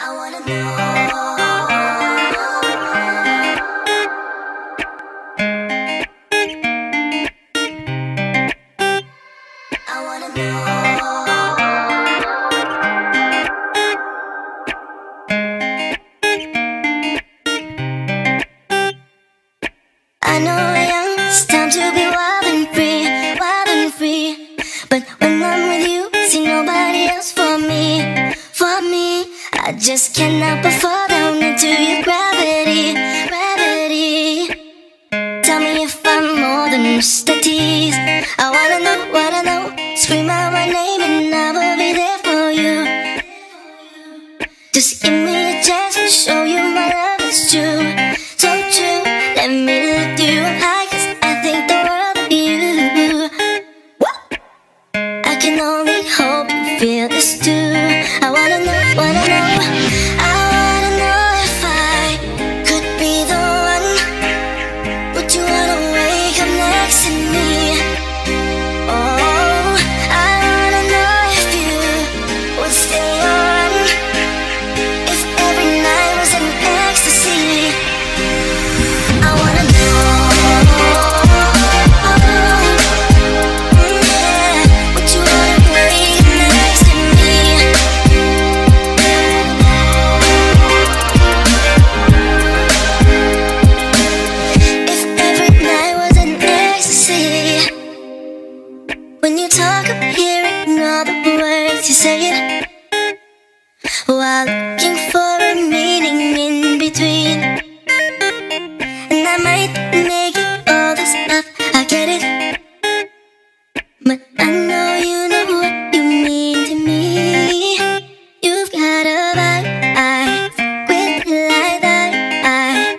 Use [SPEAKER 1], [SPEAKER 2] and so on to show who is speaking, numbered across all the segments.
[SPEAKER 1] I wanna know. I wanna know. I know it's time to be I just cannot but fall down into your gravity, gravity. Tell me if I'm more than just a tease. I wanna know, wanna know. Scream out my name and I will be there for you. Just give me a chance to show you my love is true, so true. Let me lift you I think the world of you. I can only hope you feel this too. When you talk, I'm hearing all the words you say it While looking for a meaning in between. And I might make it all this up, I get it. But I know you know what you mean to me. You've got a vibe, I fuck with it like that I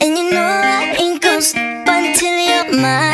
[SPEAKER 1] and you know I ain't gonna stop until you're mine.